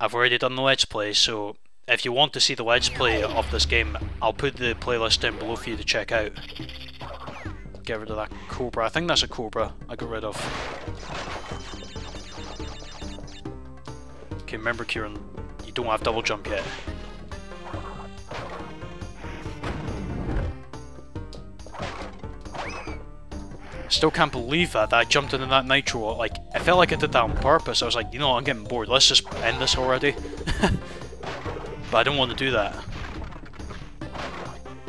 I've already done the Let's Play, so if you want to see the Let's Play of this game, I'll put the playlist down below for you to check out. Get rid of that Cobra. I think that's a Cobra I got rid of. Okay, remember Kieran, you don't have double jump yet. Still can't believe that, that I jumped into that nitro. Like, I felt like I did that on purpose. I was like, you know, I'm getting bored. Let's just end this already. but I don't want to do that.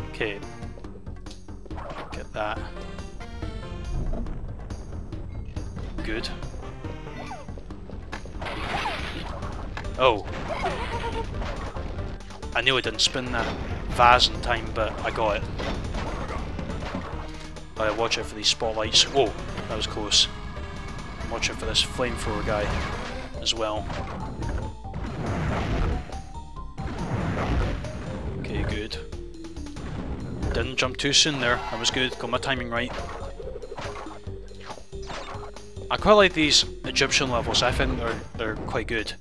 Okay. Get that. Good. Oh. I knew I didn't spin that vase in time, but I got it. Uh, watch out for these spotlights. Whoa, that was close. Watch out for this flamethrower guy as well. Okay, good. Didn't jump too soon there. That was good. Got my timing right. I quite like these Egyptian levels. I think they're they're quite good.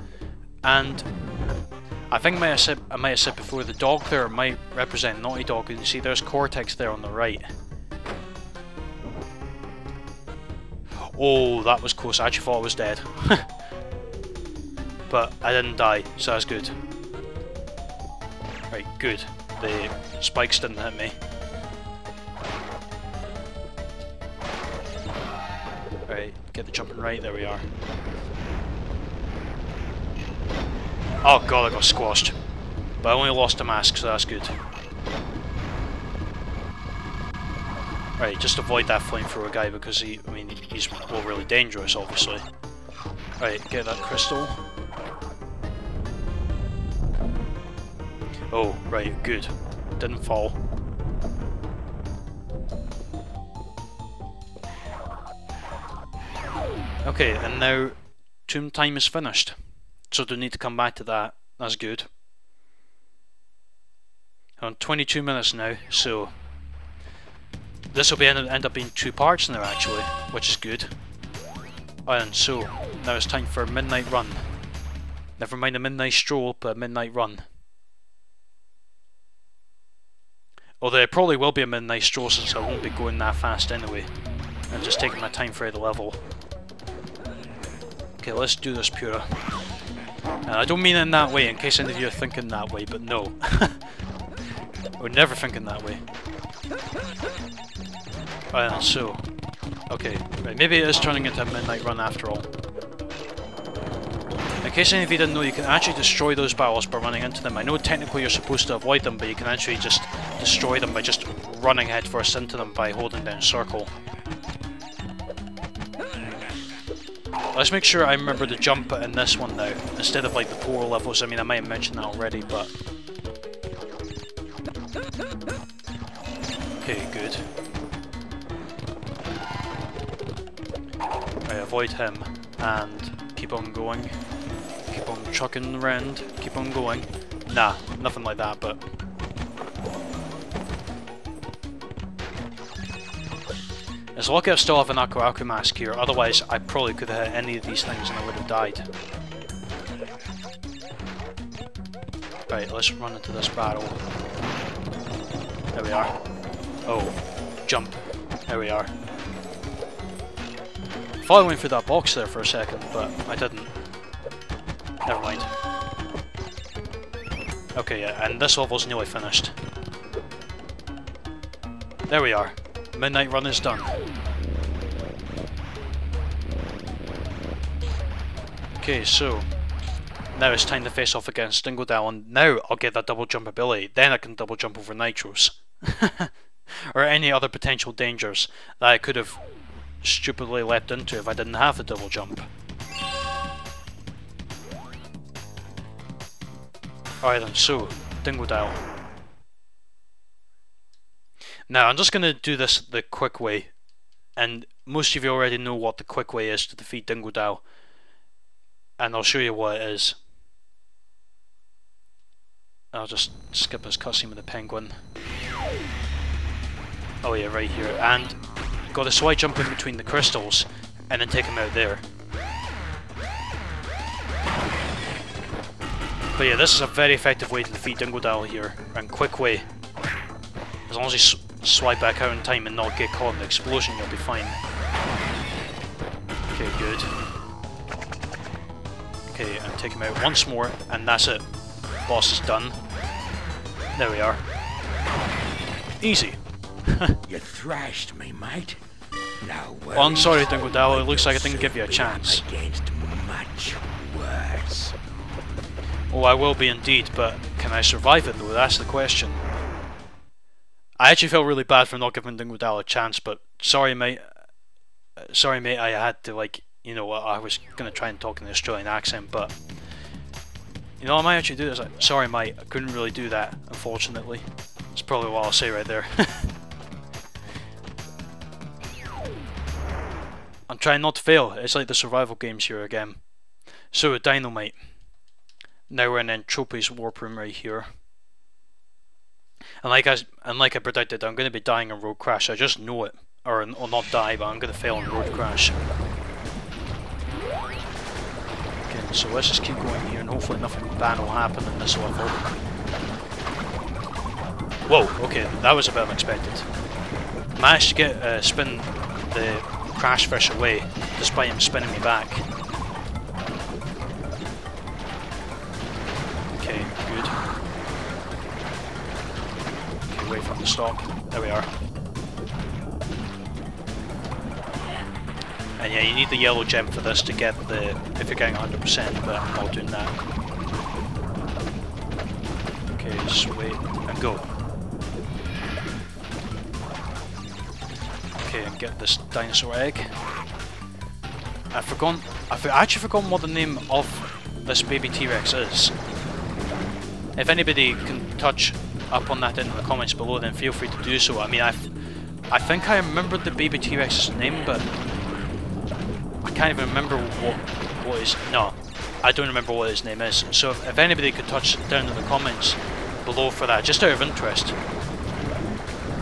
And I think I might have said before the dog there might represent Naughty Dog. You can see there's Cortex there on the right. Oh, that was close. I actually thought I was dead. but I didn't die, so that's good. Right, good. The spikes didn't hit me. Right, get the jumping right, there we are. Oh god, I got squashed. But I only lost a mask, so that's good. Right, just avoid that flamethrower guy because he, I mean, he's well, really dangerous, obviously. Right, get that crystal. Oh, right, good. Didn't fall. Okay, and now tomb time is finished. So don't need to come back to that. That's good. On 22 minutes now, so this will be end, end up being two parts now actually, which is good. And so, now it's time for a midnight run. Never mind a midnight stroll, but a midnight run. Although it probably will be a midnight stroll since I won't be going that fast anyway. I'm just taking my time for the level. Okay, let's do this, Pura. Uh, I don't mean in that way, in case any of you are thinking that way, but no. We're never thinking that way. Uh, so, okay, right, maybe it is turning into a midnight run after all. In case any of you didn't know, you can actually destroy those barrels by running into them. I know technically you're supposed to avoid them, but you can actually just destroy them by just running headfirst into them by holding down circle. Let's make sure I remember the jump in this one now, instead of like the poor levels. I mean, I might have mentioned that already, but... Okay, good. Avoid him, and keep on going. Keep on chucking around, keep on going. Nah, nothing like that, but... It's lucky I still have an Aku mask here, otherwise I probably could have hit any of these things and I would have died. Right, let's run into this barrel. There we are. Oh, jump. There we are. I went through that box there for a second, but I didn't. Never mind. Okay, yeah, and this level's nearly finished. There we are. Midnight run is done. Okay, so now it's time to face off against Dingodile, and now I'll get that double jump ability. Then I can double jump over Nitros. or any other potential dangers that I could have stupidly leapt into if I didn't have the double jump. Alright then, so, Dingodile. Now, I'm just going to do this the quick way, and most of you already know what the quick way is to defeat Dingodile, and I'll show you what it is. I'll just skip this cutscene with the penguin. Oh yeah, right here. And got a slight jump in between the crystals, and then take him out there. But yeah, this is a very effective way to defeat Dingodile here, and quick way. As long as you swipe back out in time and not get caught in the explosion, you'll be fine. Okay, good. Okay, and take him out once more, and that's it. Boss is done. There we are. Easy. you thrashed me, mate. No Well, I'm sorry, Dingodile. It looks like I didn't give you a chance. Against much worse. Oh, I will be indeed, but can I survive it though? That's the question. I actually felt really bad for not giving Dingodile a chance, but sorry, mate. Uh, sorry, mate. I had to like, you know, I was gonna try and talk in the Australian accent, but you know, I might actually do this. Like, sorry, mate. I couldn't really do that, unfortunately. That's probably what I'll say right there. I'm trying not to fail. It's like the survival games here again. So, a Dino Might. Now we're in N. warp room right here. And like I and like I predicted, I'm going to be dying in Road Crash. I just know it, or, or not die, but I'm going to fail in Road Crash. Okay, so let's just keep going here, and hopefully nothing bad will happen in this level. Whoa, okay, that was a bit unexpected. Managed to get uh, spin the crash fish away, despite him spinning me back. Okay, good. Okay, wait for him. There we are. And yeah, you need the yellow gem for this to get the, if you're getting 100%, but I'm not doing that. Okay, just wait and go. Okay, and get this dinosaur egg. I've forgotten, I've actually forgotten what the name of this baby T-Rex is. If anybody can touch up on that in the comments below, then feel free to do so. I mean, I, I think I remembered the baby T-Rex's name, but I can't even remember what what is. No, I don't remember what his name is. So if, if anybody could touch down in the comments below for that, just out of interest,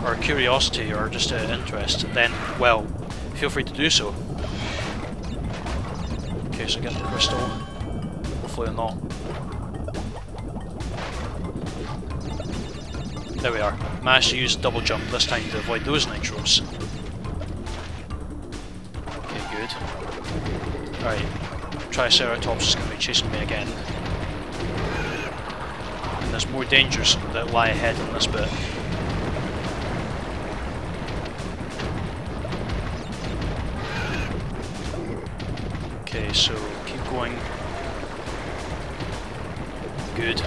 or curiosity, or just of interest, then well, feel free to do so. Okay, so get the crystal. Hopefully not. There we are. Managed to use double jump this time to avoid those nitros. Okay, good. Alright, Triceratops is going to be chasing me again. And there's more dangers that lie ahead in this bit. Okay, so keep going. Good.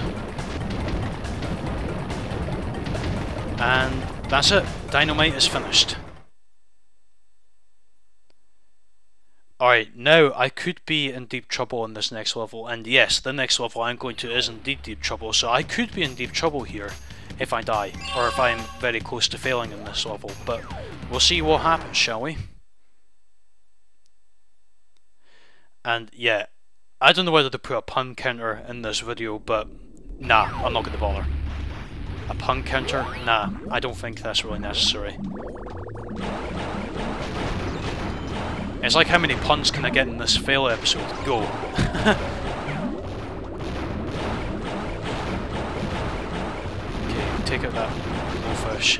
And that's it. Dino Might is finished. Alright, now I could be in deep trouble in this next level, and yes, the next level I'm going to is indeed deep trouble, so I could be in deep trouble here if I die, or if I'm very close to failing in this level, but we'll see what happens, shall we? And yeah, I don't know whether to put a pun counter in this video, but nah, I'm not going to bother. A pun counter? Nah, I don't think that's really necessary. It's like how many puns can I get in this fail episode? Go. okay, take out that blowfish.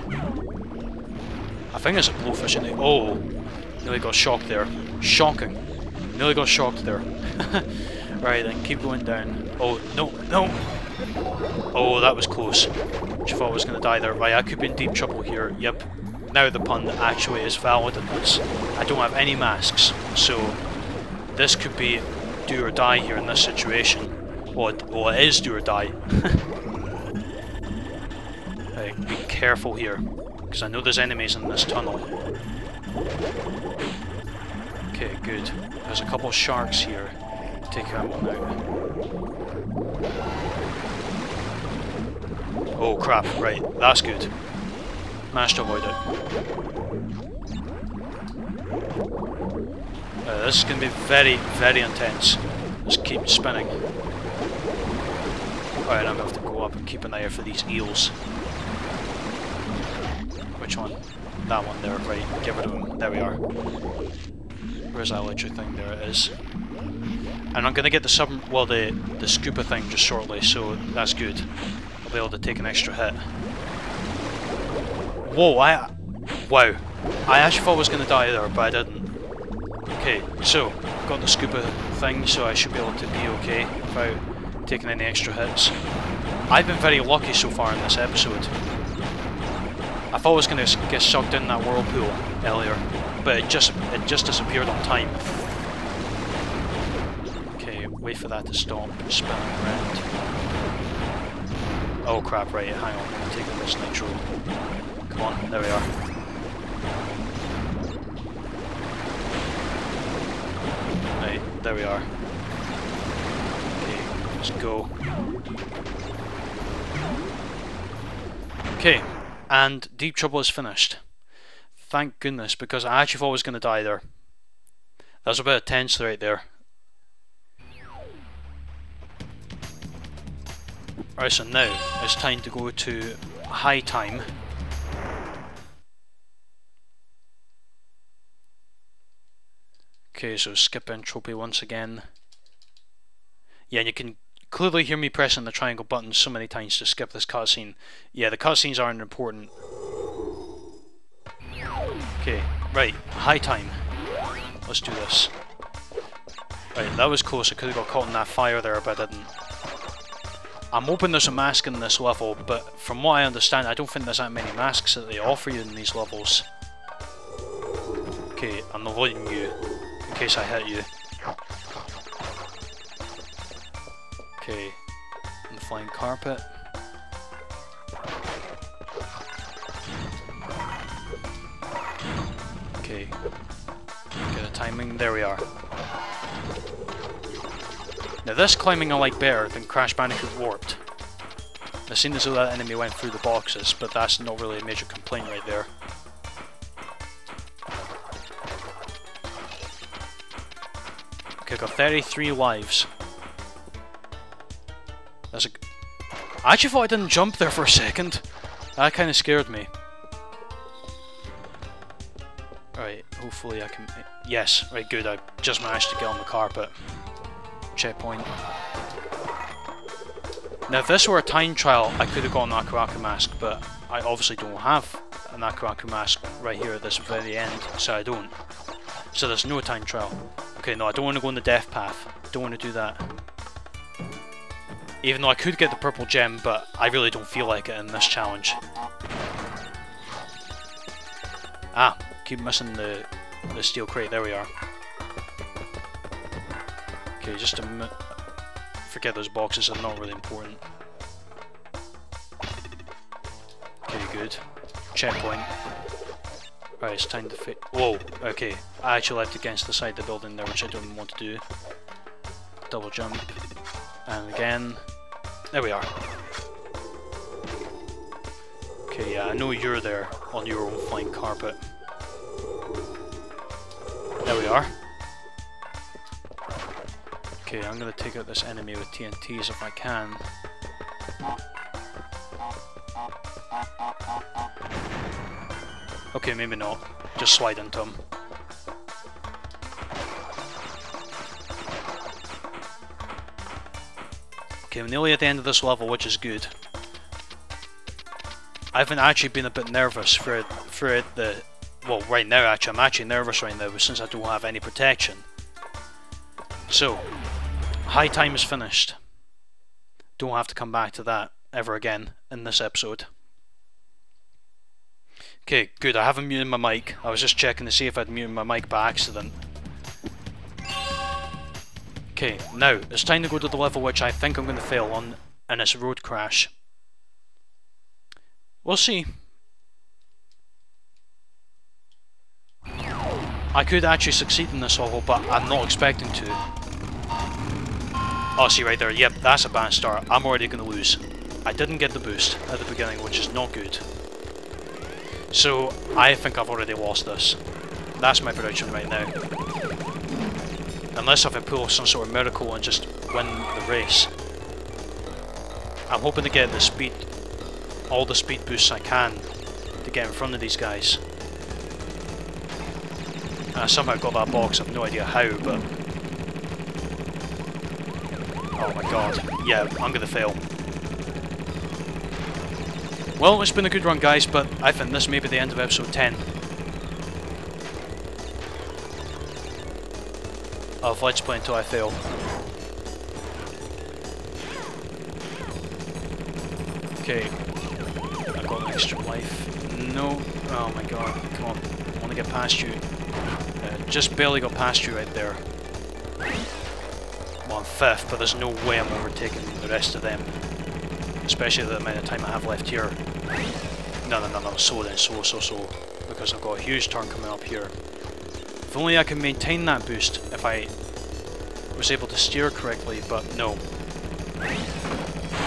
I think it's a blowfish in it. Oh, nearly got shocked there. Shocking. Nearly got shocked there. right, then keep going down. Oh, no, no! Oh, that was close. Which I thought I was going to die there. Right, I could be in deep trouble here. Yep. Now the pun actually is valid. I don't have any masks, so this could be do or die here in this situation. Well, it, well, it is do or die. right, be careful here, because I know there's enemies in this tunnel. Okay, good. There's a couple sharks here. Take that one out. Oh crap, right, that's good. Managed to avoid it. Uh, this is going to be very, very intense. Just keep spinning. Alright, I'm going to have to go up and keep an eye out for these eels. Which one? That one there, right. Get rid of them. There we are. Where's that electric thing? There it is. And I'm gonna get the sub well the the scuba thing just shortly, so that's good. I'll be able to take an extra hit. Whoa, I wow. I actually thought I was gonna die there, but I didn't. Okay, so got the scuba thing, so I should be able to be okay without taking any extra hits. I've been very lucky so far in this episode. I thought I was gonna get sucked in that whirlpool earlier, but it just it just disappeared on time. Okay, wait for that to stop spinning around. Oh crap, right, hang on, I'm taking this nitro. Come on, there we are. Right, there we are. Okay, let's go. Okay, and Deep Trouble is finished. Thank goodness, because I actually thought I was going to die there. That was a bit of tense right there. Alright, so now it's time to go to high time. Okay, so skip N. Tropy once again. Yeah, and you can clearly hear me pressing the triangle button so many times to skip this cutscene. Yeah, the cutscenes aren't important. Right, high time. Let's do this. Right, that was close. I could have got caught in that fire there, but I didn't. I'm hoping there's a mask in this level, but from what I understand, I don't think there's that many masks that they offer you in these levels. Okay, I'm avoiding you, in case I hit you. Okay, on the flying carpet. Okay, get a uh, timing, there we are. Now this climbing I like better than Crash Bandicoot Warped. It seemed as though that enemy went through the boxes, but that's not really a major complaint right there. Okay, got 33 lives. That's a... I actually thought I didn't jump there for a second. That kind of scared me. Right, hopefully I can... Yes, right, good. I just managed to get on the carpet. Checkpoint. Now, if this were a time trial, I could have gotten an Aku Aku mask, but I obviously don't have an Aku Aku mask right here at this very end, so I don't. So there's no time trial. Okay, no, I don't want to go on the death path. Don't want to do that. Even though I could get the purple gem, but I really don't feel like it in this challenge. Ah, keep missing the, the steel crate. There we are. Okay, just a minute. Forget those boxes, they're not really important. Okay, good. Checkpoint. Right, it's time to fit. Whoa, okay. I actually left against the side of the building there, which I don't want to do. Double jump. And again. There we are. Okay, yeah, I know you're there on your own flying carpet. There we are. Okay, I'm gonna take out this enemy with TNTs if I can. Okay, maybe not. Just slide into him. Okay, I'm nearly at the end of this level, which is good. I haven't actually been a bit nervous for for the well right now actually I'm actually nervous right now since I don't have any protection. So high time is finished. Don't have to come back to that ever again in this episode. Okay, good. I haven't muted my mic. I was just checking to see if I'd muted my mic by accident. Okay, now, it's time to go to the level which I think I'm going to fail on, and it's a Road Crash. We'll see. I could actually succeed in this level, but I'm not expecting to. Oh, see right there, yep, that's a bad start. I'm already going to lose. I didn't get the boost at the beginning, which is not good. So, I think I've already lost this. That's my prediction right now. Unless I pull some sort of miracle and just win the race. I'm hoping to get the speed, all the speed boosts I can to get in front of these guys. And I somehow got that box, I've no idea how, but... Oh my god. Yeah, I'm gonna fail. Well, it's been a good run, guys, but I think this may be the end of episode 10. Of Let's Play Until I Fail. Okay. Extra life. No. Oh my god. Come on. I want to get past you. Uh, just barely got past you right there. Well, I'm fifth, but there's no way I'm overtaking the rest of them. Especially the amount of time I have left here. No, no, no, no. So then, so, so, so. Because I've got a huge turn coming up here. If only I could maintain that boost if I was able to steer correctly, but no.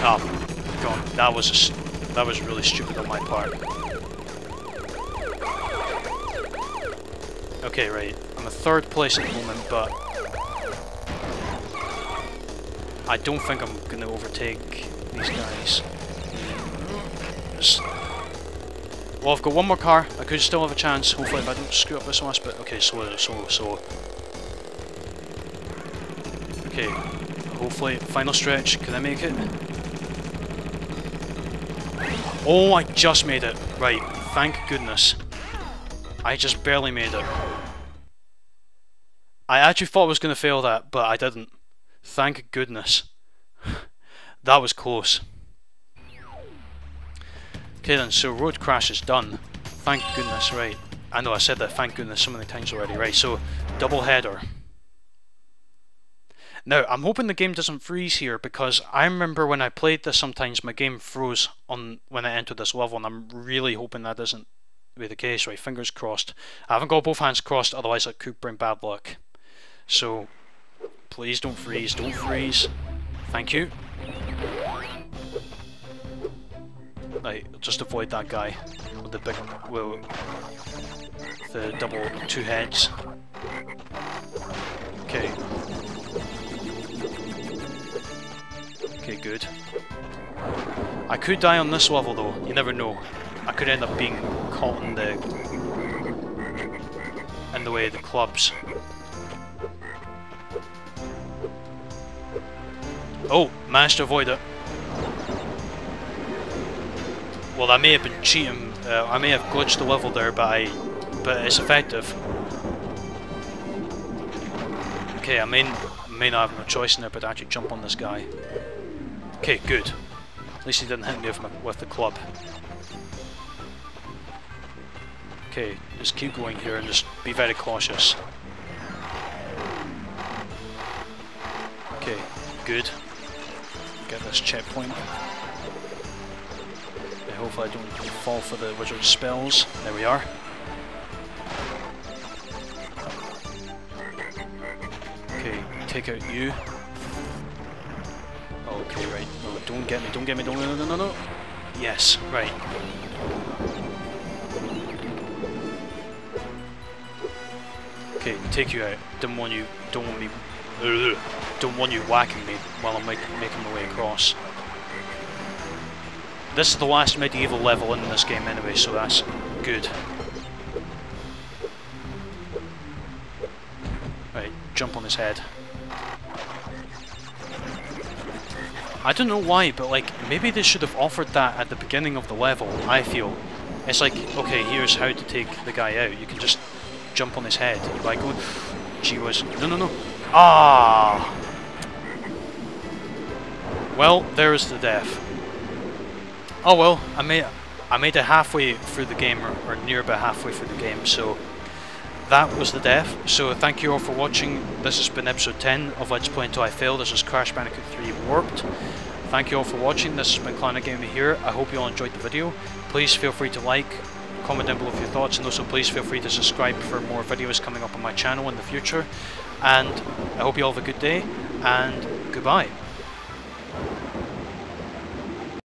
Ah, God, that was that was really stupid on my part. Okay, right. I'm a third place at the moment, but I don't think I'm going to overtake these guys. Well, I've got one more car. I could still have a chance. Hopefully, if I don't screw up this last bit. Okay, slow, slow, slow. Okay, hopefully, final stretch. Can I make it? Oh, I just made it. Right, thank goodness. I just barely made it. I actually thought I was going to fail that, but I didn't. Thank goodness. that was close. Okay then, so road crash is done. Thank goodness, right. I know I said that thank goodness so many times already, right, so double header. Now, I'm hoping the game doesn't freeze here because I remember when I played this sometimes my game froze on when I entered this level and I'm really hoping that doesn't be the case, right, fingers crossed. I haven't got both hands crossed, otherwise it could bring bad luck. So, please don't freeze, don't freeze. Thank you. Right, just avoid that guy with the big, well, the double two heads. Okay. Good. I could die on this level though, you never know. I could end up being caught in the in the way of the clubs. Oh, managed to avoid it. Well, I may have been cheating. Uh, I may have glitched the level there, but I, but it's effective. Okay, I may may not have no choice in there, but actually jump on this guy. Okay, good. At least he didn't hit me with, my, with the club. Okay, just keep going here and just be very cautious. Okay, good. Get this checkpoint hopefully I don't fall for the wizard spells. There we are. Okay, take out you. Okay, right. No, don't get me, don't get me, don't, no, no, no, no. Yes, right. Okay, take you out. Don't want you, don't want me, don't want you whacking me while I'm making my way across. This is the last medieval level in this game anyway, so that's good. Right, jump on his head. I don't know why, but like, maybe they should have offered that at the beginning of the level, I feel. It's like, okay, here's how to take the guy out. You can just jump on his head. Like, oh, gee whiz. No, no, no. Ah! Well, there's the death. Oh well, I made I made it halfway through the game, or, or near about halfway through the game, so that was the death. So thank you all for watching. This has been episode 10 of Let's Play Until I Fail. This is Crash Bandicoot 3 Warped. Thank you all for watching. This has been Clarinet Gamer here. I hope you all enjoyed the video. Please feel free to like, comment down below your thoughts, and also please feel free to subscribe for more videos coming up on my channel in the future. And I hope you all have a good day, and goodbye.